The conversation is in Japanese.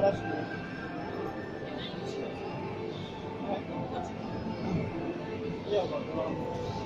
らしく。いや、but, ない。